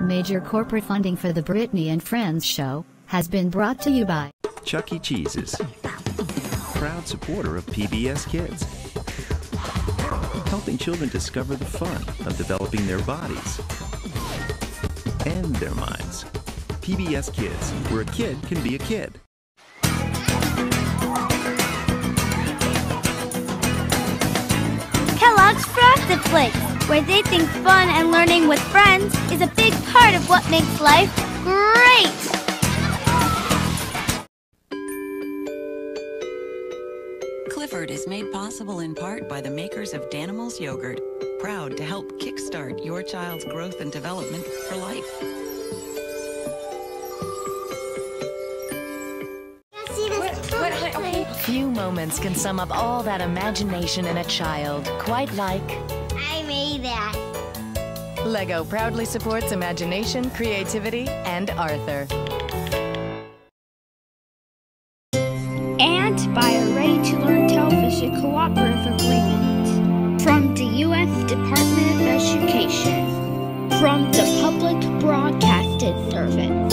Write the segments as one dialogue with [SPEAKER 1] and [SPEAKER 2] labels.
[SPEAKER 1] Major corporate funding for the Britney and Friends show has been brought to you by
[SPEAKER 2] Chuck E. Cheese's. Proud supporter of PBS Kids. Helping children discover the fun of developing their bodies and their minds. PBS Kids, where a kid can be a kid.
[SPEAKER 3] Kellogg's Frosted Flakes, where they think fun and learning with friends what makes life great.
[SPEAKER 4] Clifford is made possible in part by the makers of Danimals yogurt, proud to help kickstart your child's growth and development for life.
[SPEAKER 5] Few moments can sum up all that imagination in a child, quite like
[SPEAKER 3] I made that.
[SPEAKER 5] Lego proudly supports imagination, creativity, and Arthur.
[SPEAKER 6] and by a Ready to Learn Television Cooperative Agreement from the U.S. Department of Education, from the Public Broadcasting Service.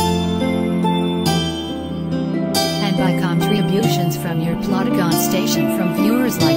[SPEAKER 1] and by contributions from your Plotagon station from viewers like you.